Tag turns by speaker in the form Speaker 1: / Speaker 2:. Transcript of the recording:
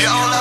Speaker 1: You're all I